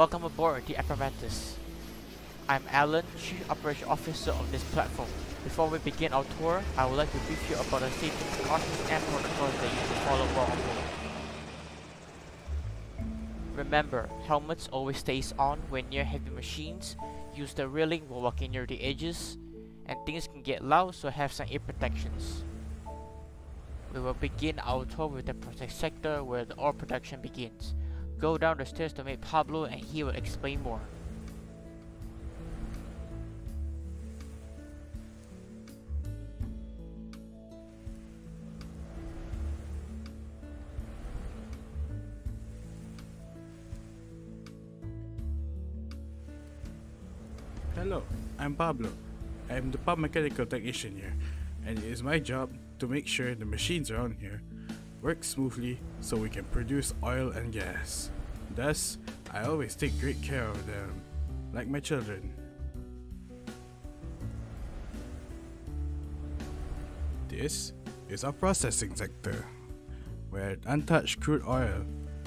Welcome aboard the apparatus. I'm Alan, Chief Operation Officer of this platform. Before we begin our tour, I would like to brief you about the safety precautions and protocols that you should follow while on. Remember, helmets always stays on when near heavy machines, use the railing while walking near the edges, and things can get loud so have some ear protections. We will begin our tour with the protect sector where the oil production begins. Go down the stairs to meet Pablo and he will explain more. Hello, I'm Pablo. I'm the pump mechanical technician here, and it is my job to make sure the machines around here work smoothly so we can produce oil and gas. Thus, I always take great care of them, like my children. This is our processing sector, where untouched crude oil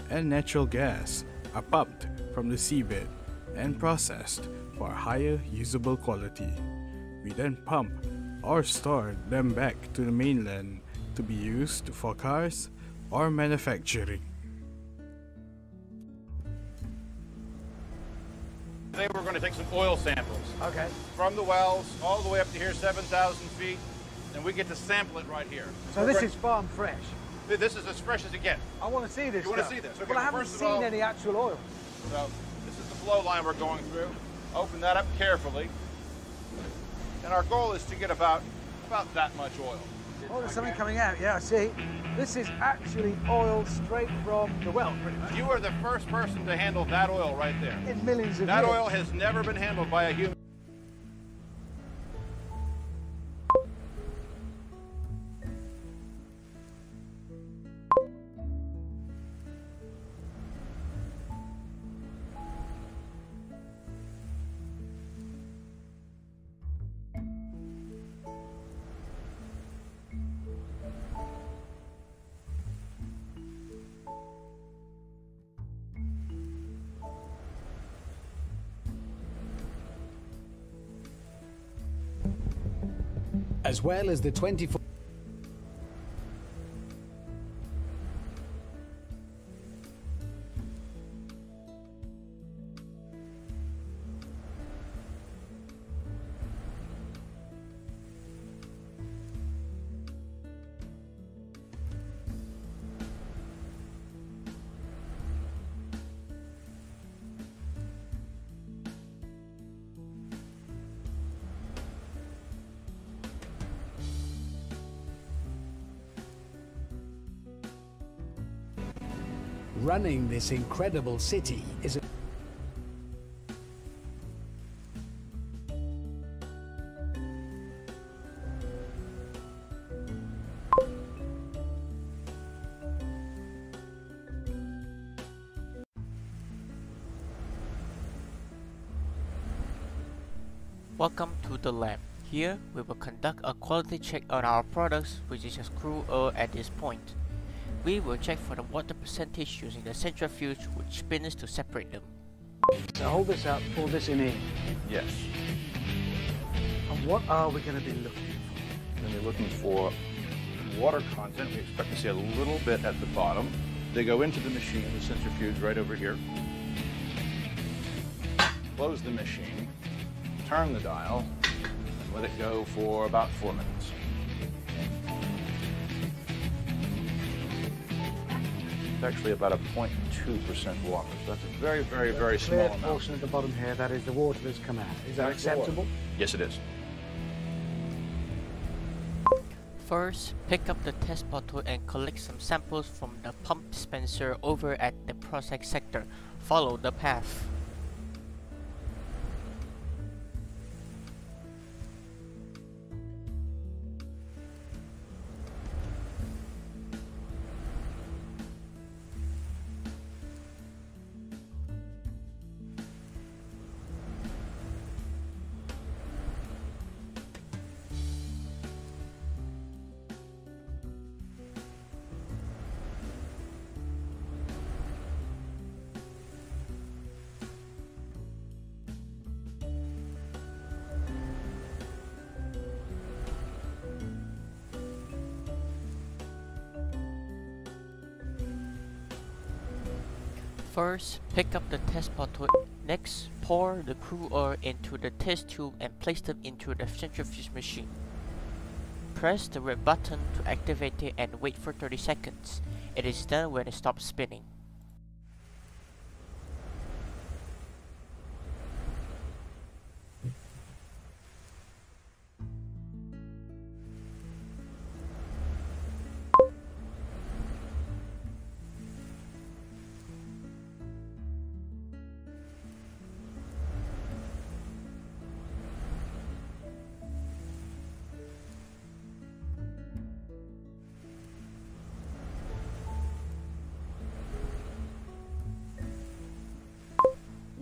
and natural gas are pumped from the seabed and processed for higher usable quality. We then pump or store them back to the mainland to be used for cars or manufacturing. Today we're going to take some oil samples Okay. from the wells all the way up to here, 7,000 feet, and we get to sample it right here. So We're this going- is farm fresh. this is as fresh as it gets. I want to see this. You wanna see this? Okay, well, I haven't first seen all- any actual oil. So this is the flow line we're going through. Open that up carefully, and our goal is to get about about that much oil. Oh, there's something coming out. Yeah, I see. This is actually oil straight from the well, pretty much. You are the first person to handle that oil right there. In millions of That years. oil has never been handled by a human. As well as the 24 running this incredible city is a Welcome to the lab. Here, we will conduct a quality check on our products, which is just crude oil at this point. We will check for the water percentage using the centrifuge which spins to separate them. So hold this up, pull this in here. Yes. And what are we going to be looking for? We're going to be looking for water content. We expect to see a little bit at the bottom. They go into the machine, the centrifuge right over here. Close the machine, turn the dial, and let it go for about four minutes. It's actually about a 0.2% water. So that's a very, very, very for? small Clear amount. portion at the bottom here, that is the water that's come out. Is that That's the water. acceptable? Yes, it is. First, pick up the test bottle and collect some samples from the pump dispenser over at the process sector. Follow the path. First, pick up the test bottle. Next, pour the crude oil into the test tube and place them into the centrifuge machine. Press the red button to activate it and wait for 30 seconds. It is done when it stops spinning.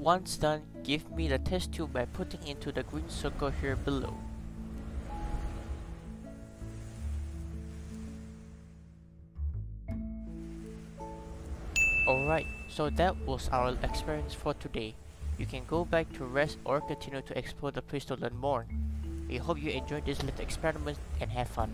Once done, give me the test tube by putting into the green circle here below. Alright, so that was our experience for today. You can go back to rest or continue to explore the place to learn more. We hope you enjoyed this little experiment and have fun.